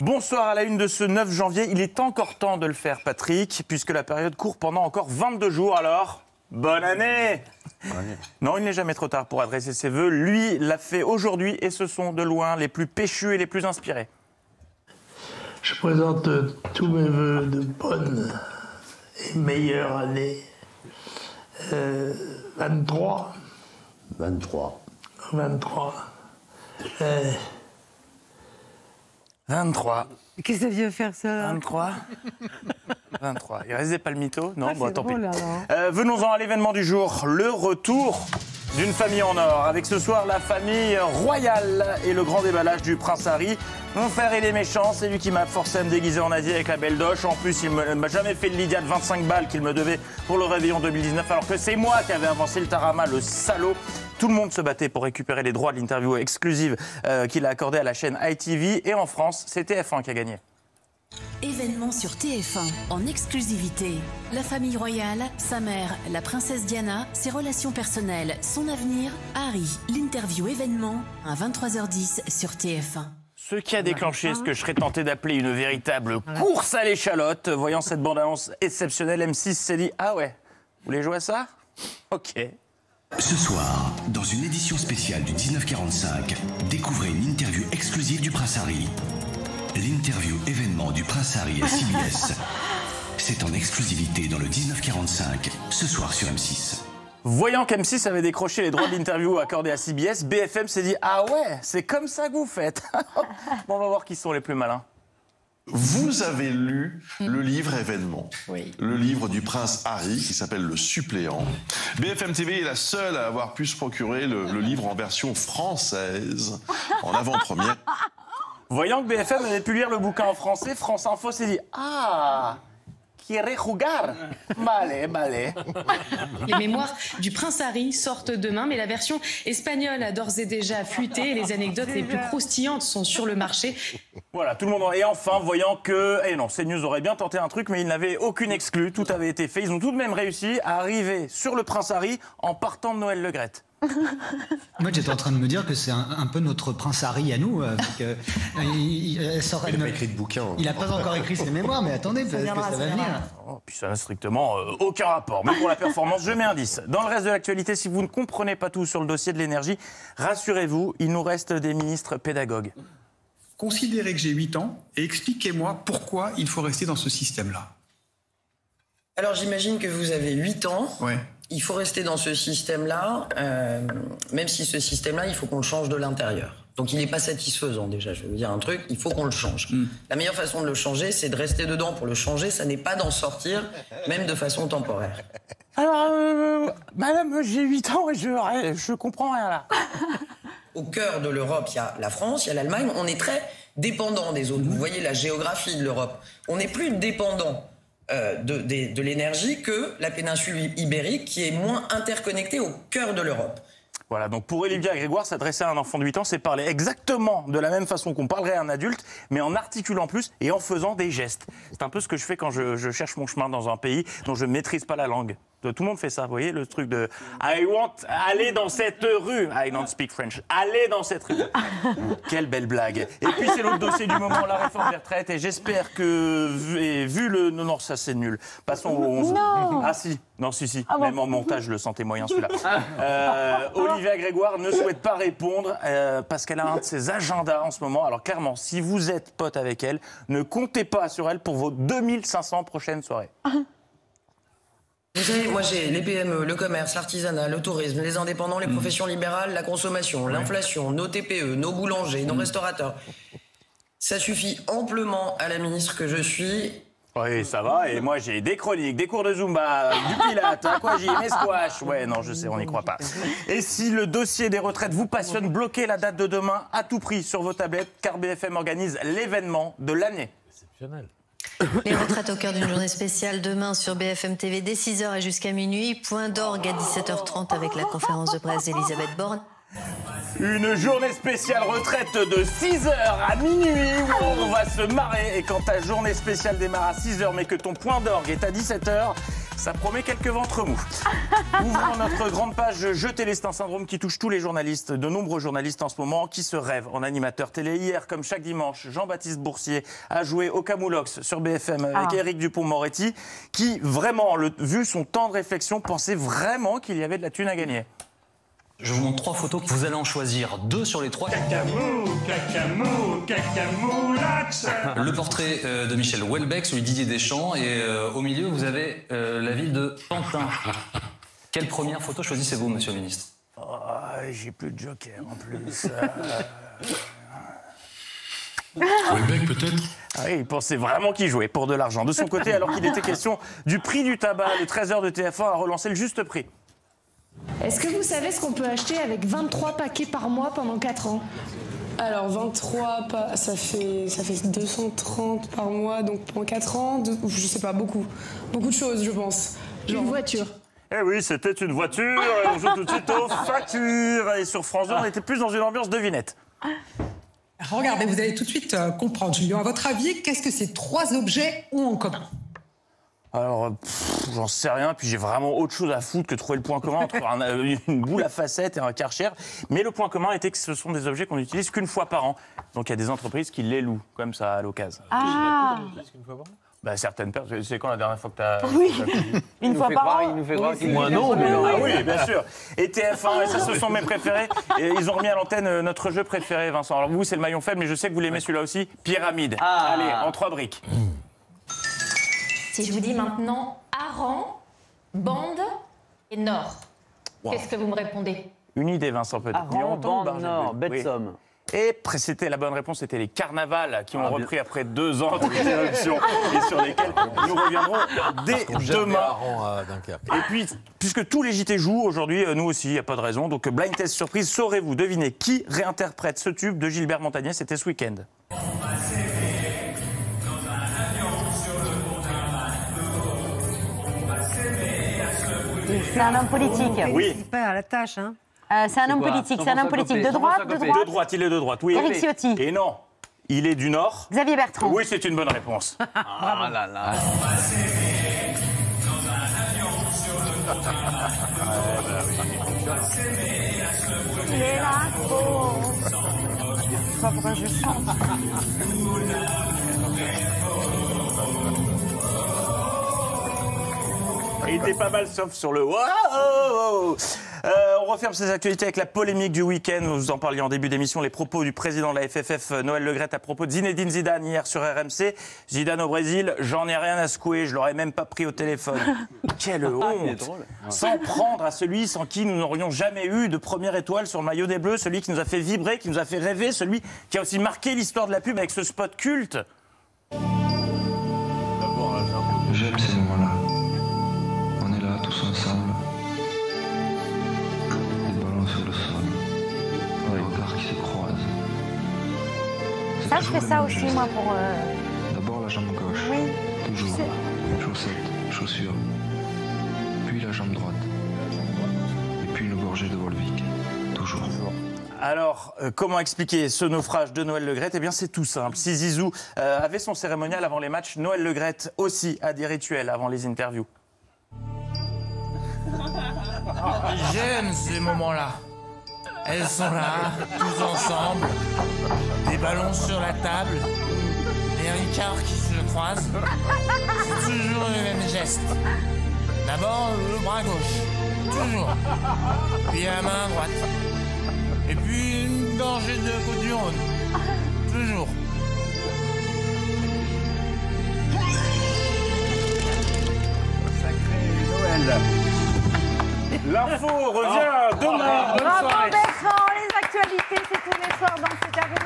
Bonsoir à la une de ce 9 janvier. Il est encore temps de le faire, Patrick, puisque la période court pendant encore 22 jours. Alors, bonne année Non, il n'est jamais trop tard pour adresser ses vœux. Lui l'a fait aujourd'hui et ce sont de loin les plus péchus et les plus inspirés. Je présente tous mes voeux de bonne et meilleure année. Euh, 23. 23. 23. Euh, 23. Qu'est-ce que ça vient faire ça là 23 23. Il reste des palmitos Non, Ah, bon, tant pis. Euh, Venons-en à l'événement du jour, le retour d'une famille en or. Avec ce soir la famille royale et le grand déballage du prince Harry. Mon frère, il est méchant, c'est lui qui m'a forcé à me déguiser en Asie avec la belle doche. En plus, il me- m'a jamais fait le Lydia de 25 balles qu'il me devait pour le réveillon 2019, alors que c'est moi qui avais avancé le tarama, le salaud. Tout le monde se battait pour récupérer les droits de l'interview exclusive euh, qu'il a accordée à la chaîne ITV. Et en France, c'est TF1 qui a gagné. Événement sur TF1 en exclusivité. La famille royale, sa mère, la princesse Diana, ses relations personnelles, son avenir, Harry, l'interview événement à 23h10 sur TF1. Ce qui a déclenché ce que je serais tenté d'appeler une véritable course à l'échalote. Voyant cette bande-annonce exceptionnelle, M6 s'est dit Ah ouais, vous voulez jouer à ça? Ok. Ce soir, dans une édition spéciale du 1945, découvrez une interview exclusive du Prince Harry. L'interview événement du Prince Harry à CBS. C'est en exclusivité dans le 1945, ce soir sur M6. Voyant qu'M6 avait décroché les droits de l'interview accordés à CBS, BFM s'est dit Ah ouais, c'est comme ça que vous faites. bon, on va voir qui sont les plus malins. Vous avez lu le livre événement, Oui. le livre du prince Harry qui s'appelle Le suppléant. BFM TV est la seule à avoir pu se procurer le, le livre en version française, en avant-première. Voyant que BFM avait pu lire le bouquin en français, France Info s'est dit Ah Quiere jugar Vale, vale. Les mémoires du prince Harry sortent demain, mais la version espagnole a d'ores et déjà fuité et les anecdotes les plus croustillantes sont sur le marché. Voilà, tout le monde. en- Et enfin, voyant que. Eh non, CNews aurait bien tenté un truc, mais ils n'avaient aucune exclue. Tout avait été fait. Ils ont tout de même réussi à arriver sur le Prince Harry en partant de Noël Le Graët. Moi, j'étais en train de me dire que c'est un, un peu notre prince Harry à nous. euh, euh, il, il- sort- Il n'a pas écrit de bouquin. hein. Il n'a pas encore écrit ses mémoires, mais attendez, parce que ça ça va venir. Oh, puis ça n'a strictement euh, aucun rapport. Mais pour la performance, je mets un 10. Dans le reste de l'actualité, si vous ne comprenez pas tout sur le dossier de l'énergie, rassurez-vous, il nous reste des ministres pédagogues. Considérez que j'ai 8 ans et expliquez-moi pourquoi il faut rester dans ce système-là. Alors j'imagine que vous avez 8 ans. Ouais. Il faut rester dans ce système-là, euh, même si ce système-là, il faut qu'on le change de l'intérieur. Donc il n'est pas satisfaisant déjà, je vais vous dire un truc, il faut qu'on le change. La meilleure façon de le changer, c'est de rester dedans pour le changer, ça n'est pas d'en sortir, même de façon temporaire. Alors, euh, madame, j'ai 8 ans et je, je comprends rien là. Au cœur de l'Europe, il y a la France, il y a l'Allemagne, on est très dépendant des autres. Vous voyez la géographie de l'Europe. On est plus dépendant euh, de, l'énergie que la péninsule ibérique, qui est moins interconnectée au cœur de l'Europe. Voilà, donc pour Olivia Grégoire, s'adresser à un enfant de 8 ans, c'est parler exactement de la même façon qu'on parlerait à un adulte, mais en articulant plus et en faisant des gestes. C'est un peu ce que je fais quand je, je cherche mon chemin dans un pays dont je ne maîtrise pas la langue. Tout le monde fait ça, vous voyez, le truc de I want, aller dans cette rue. I don't speak French. Aller dans cette rue. Quelle belle blague. Et puis c'est l'autre dossier du moment, la réforme des retraites. Et j'espère que, vu, et vu le. Non, non, ça c'est nul. Passons au 11. Non. Ah si, non, si, si. Ah bon. Même en montage, je le sentais moyen celui-là. Euh, Olivia Grégoire ne souhaite pas répondre euh, parce qu'elle a un de ses agendas en ce moment. Alors clairement, si vous êtes pote avec elle, ne comptez pas sur elle pour vos 2500 prochaines soirées. Vous savez, moi j'ai les PME, le commerce, l'artisanat, le tourisme, les indépendants, les professions libérales, la consommation, l'inflation, nos TPE, nos boulangers, nos restaurateurs. Ça suffit amplement à la ministre que je suis. Oui, ça va. Et moi, j'ai des chroniques, des cours de Zumba, du Pilate, aquagym, et squash. Ouais, non, je sais, on n'y croit pas. Et si le dossier des retraites vous passionne, bloquez la date de demain à tout prix sur vos tablettes, car BFM organise l'événement de l'année. Les retraites au cœur d'une journée spéciale demain sur BFM TV dès 6h et jusqu'à minuit. Point d'orgue à 17h30 avec la conférence de presse d'Elisabeth Borne. Une journée spéciale retraite de 6h à minuit où on va se marrer. Et quand ta journée spéciale démarre à 6h mais que ton point d'orgue est à 17h, Ça promet quelques ventres mous. Ouvrons notre grande page jeu télé. C'est un syndrome qui touche tous les journalistes, de nombreux journalistes en ce moment, qui se rêvent en animateur télé. Hier, comme chaque dimanche, Jean-Baptiste Boursier a joué au Camoulox sur BFM avec Ah. Éric Dupont-Moretti, qui vraiment, le- vu son temps de réflexion, pensait vraiment qu'il y avait de la thune à gagner. Je vous montre trois photos. Vous allez en choisir deux sur les trois. Cacamou, cacamou, cacamoulax. Le portrait euh, de Michel Houellebecq, celui de Didier Deschamps, et euh, au milieu, vous avez euh, la ville de Pantin. Quelle première photo choisissez-vous, monsieur le ministre? Oh, J'ai plus de joker en plus. Euh, Houellebecq, peut-être? Ah oui, il pensait vraiment qu'il jouait pour de l'argent. De son côté, alors qu'il était question du prix du tabac, le 13h de TF1 a relancé le juste prix. Est-ce que vous savez ce qu'on peut acheter avec 23 paquets par mois pendant 4 ans? Alors 23, pas- ça fait, ça fait 230 par mois, donc pendant 4 ans, je sais pas, beaucoup. Beaucoup de choses, je pense. Une voiture. Eh oui, c'était une voiture, et on joue tout de suite aux factures. Et sur France 2, on était plus dans une ambiance devinette. Regardez, vous allez tout de suite euh, comprendre, Julien. À votre avis, qu'est-ce que ces trois objets ont en commun? Alors, pff, j'en sais rien, puis j'ai vraiment autre chose à foutre que trouver le point commun entre un- euh, une boule à facettes et un karcher. Mais le point commun était que ce sont des objets qu'on n'utilise qu'une fois par an. Donc il y a des entreprises qui les louent, comme ça, à l'occasion. Ah Bah, certaines personnes. C'est quand la dernière fois que t'as. Oui. t'as payé? Une fois par an. Moi non, mais ah oui, bien sûr. Et TF1, et ça, ce sont mes préférés. Et ils ont remis à l'antenne euh, notre jeu préféré, Vincent. Alors vous, c'est le maillon faible, mais je sais que vous l'aimez celui-là aussi. Pyramide. Allez, en trois briques. Si je vous dis maintenant Aran, Bande et Nord, Wow. qu'est-ce que vous me répondez? Une idée, Vincent, peut-être. Aran, Bande. Nord, bête Oui. somme. Et c'était la bonne réponse, c'était les carnavals qui ont Ah, bien. repris après deux ans d'interruption et sur lesquels nous reviendrons dès demain. Et puis, puisque tous les JT jouent aujourd'hui, euh, nous aussi, il n'y a pas de raison. Donc, blind test surprise, saurez-vous deviner qui réinterprète ce tube de Gilbert Montagnier? C'était ce week-end. C'est un homme politique. Oui. C'est pas à la tâche, hein. Euh, c'est un homme politique. C'est un homme politique. De droite, de droite. De droite, il est de droite, oui. Éric Ciotti. Et non, il est du Nord. Xavier Bertrand. Oui, c'est une bonne réponse. Ah là là. Il est là. Oh. Je sais pas pourquoi je chante. Il était pas mal sauf sur le waouh Euh, On referme ces actualités avec la polémique du week-end. Vous en parliez en début d'émission, les propos du président de la FFF, Noël Legrette, à propos de Zinedine Zidane hier sur RMC. Zidane au Brésil, j'en ai rien à secouer, je l'aurais même pas pris au téléphone. Quelle est honte. Sans prendre à celui sans qui nous n'aurions jamais eu de première étoile sur le maillot des Bleus, celui qui nous a fait vibrer, qui nous a fait rêver, celui qui a aussi marqué l'histoire de la pub avec ce spot culte. Ça, je fais ça aussi, moi, pour. euh, D'abord la jambe gauche. Oui. Toujours. Chaussettes, chaussures. Puis la jambe droite. Et puis une gorgée de Volvic. Toujours. Alors, euh, comment expliquer ce naufrage de Noël Legrette Eh bien, c'est tout simple. Si Zizou euh, avait son cérémonial avant les matchs, Noël Legrette aussi a des rituels avant les interviews. J'aime ces moments-là. Elles sont là, tous ensemble, des ballons sur la table, des ricards qui se croisent. C'est toujours les mêmes gestes. D'abord le bras gauche, toujours. Puis la main droite. Et puis une gorgée de côte du Rhône, toujours. Noël. L'info revient demain. Bonne soirée merci pour l'effort